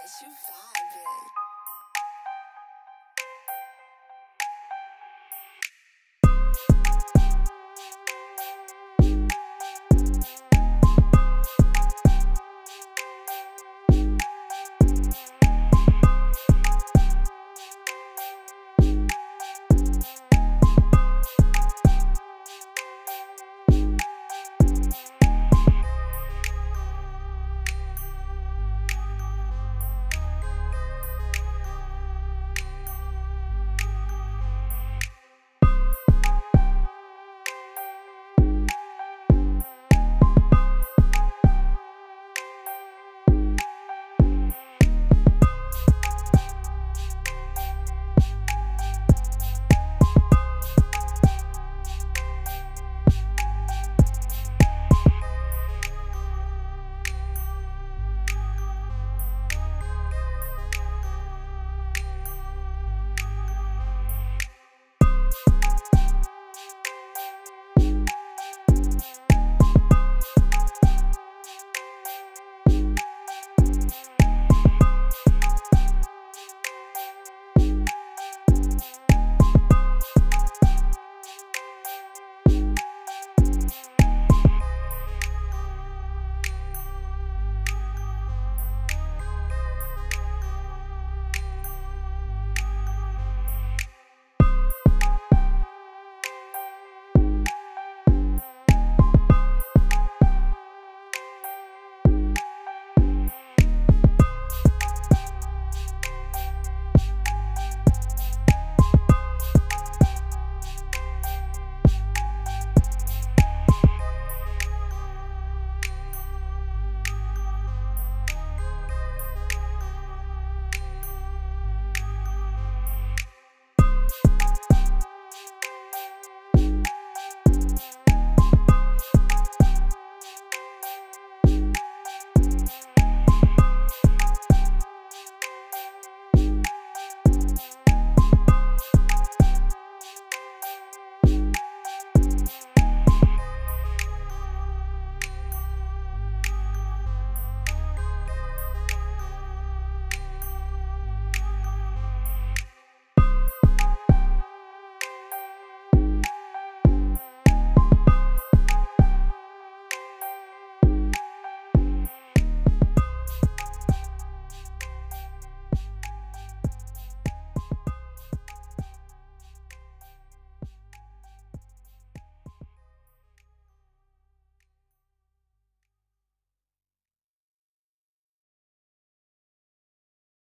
Bitch, you vibing.